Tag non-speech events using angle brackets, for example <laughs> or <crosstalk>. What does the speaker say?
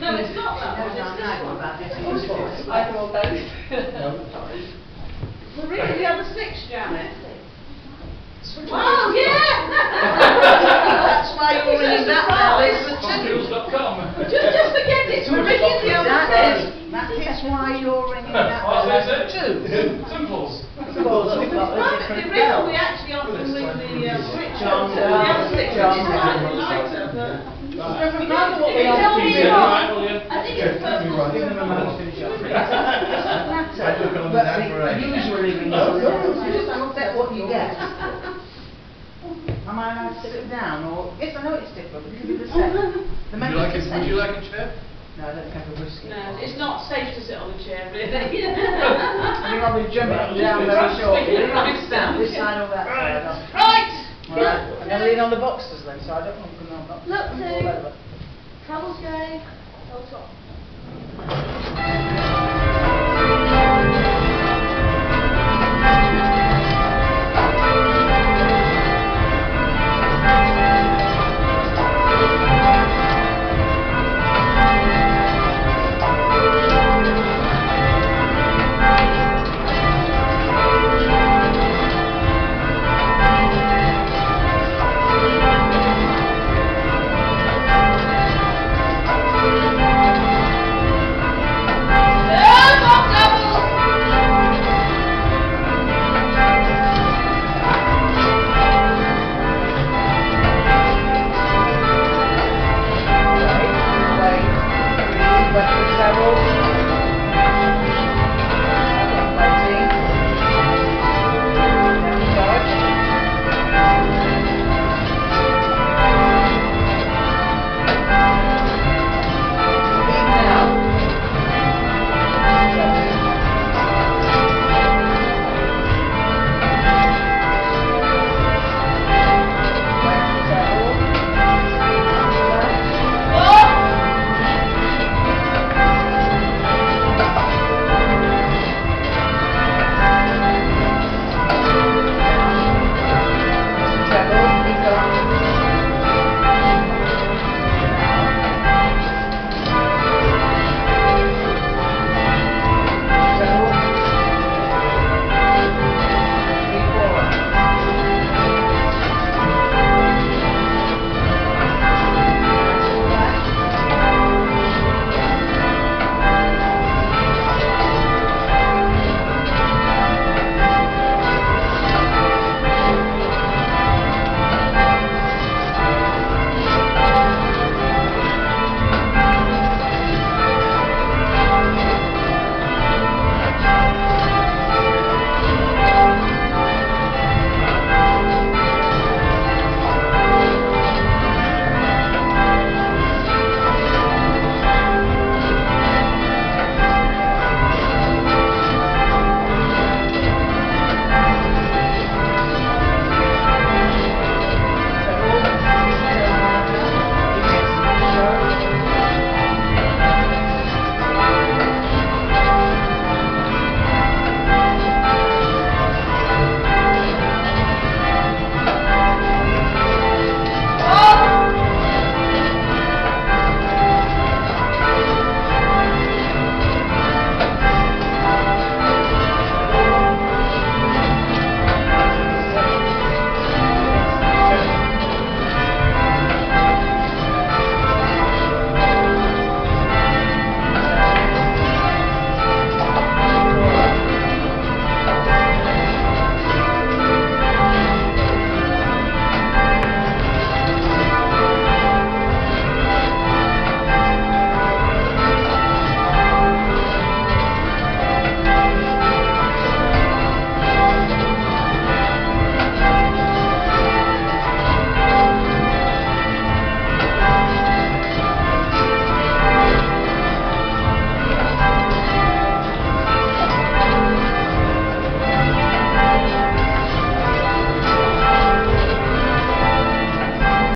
No, it's not that one, it's this one. Either or both. We're reading the other six, Janet. Oh, yeah! That's why you're ringing that bell, it's the two. Just, just forget it, we're reading the other six. that is why you're ringing that <laughs> bell, is it? two. Simples. Because we've got a Right, different the real, we actually often ring the, The other six is slightly lighter, but. Doesn't what If we you tell me are. what, I think it's purple. Doesn't matter, I'd look on but that the- for ages. usually we know, you just don't get what you get. Am I allowed to sit down or, yes, I know it's different, but can be the. <laughs> The Would you like a, the would you like a chair? No, I don't have a whiskey. No, it's not safe to sit on the chair, really. And you're probably jumping up and down very shortly. You don't stand this side or that side. Right! Right, I'm going to lean on the boxes then, so I don't want to come out. Look, all Sue. over. Troubles going. Hold on.